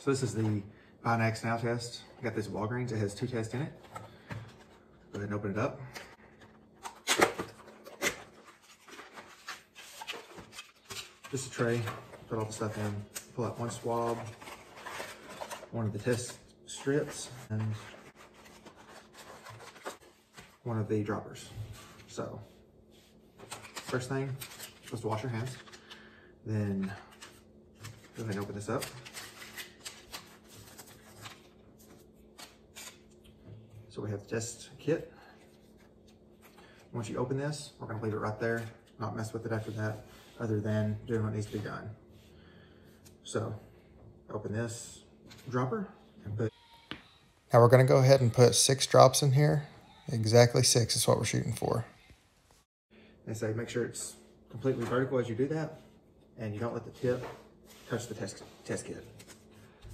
So this is the BinaxNOW test. I got this Walgreens. It has two tests in it. Go ahead and open it up. Just a tray, put all the stuff in, pull out one swab, one of the test strips, and one of the droppers. So, first thing, just wash your hands. Then, go ahead and open this up. So we have the test kit. Once you open this, we're gonna leave it right there, not mess with it after that, other than doing what needs to be done. So, open this dropper and put. Now we're gonna go ahead and put six drops in here. Exactly six is what we're shooting for. And say, make sure it's completely vertical as you do that, and you don't let the tip touch the test, test kit.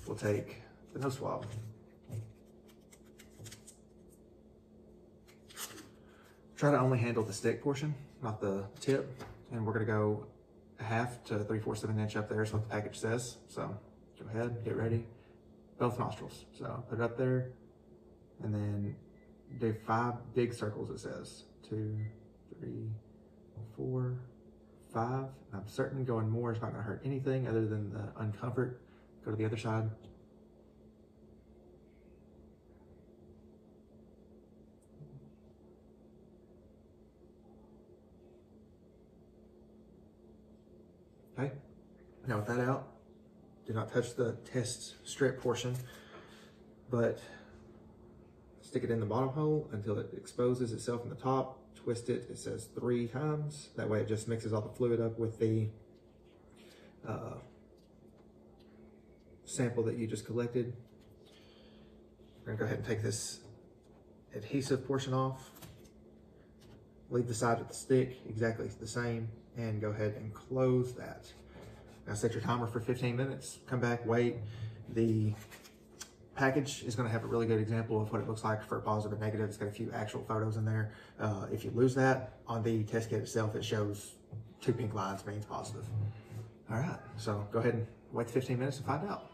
We'll take the nose swab. Try to only handle the stick portion, not the tip. And we're gonna go a half to three fourths of an inch up there is what the package says. So go ahead, get ready. Both nostrils. So put it up there and then do five big circles it says. Two, three, four, five. I'm certain going more is not gonna hurt anything other than the uncomfort. Go to the other side. Okay, now with that out, do not touch the test strip portion, but stick it in the bottom hole until it exposes itself in the top, twist it, it says three times. That way it just mixes all the fluid up with the uh, sample that you just collected. We're gonna go ahead and take this adhesive portion off. Leave the side of the stick exactly the same and go ahead and close that. Now set your timer for 15 minutes, come back, wait. The package is gonna have a really good example of what it looks like for positive and negative. It's got a few actual photos in there. Uh, if you lose that, on the test kit itself, it shows two pink lines means positive. All right, so go ahead and wait 15 minutes and find out.